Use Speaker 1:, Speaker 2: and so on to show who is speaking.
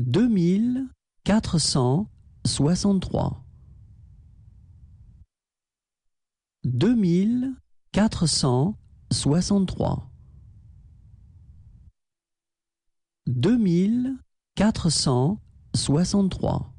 Speaker 1: deux mille quatre cent soixante-trois. deux mille quatre cent soixante-trois. deux mille quatre cent soixante-trois.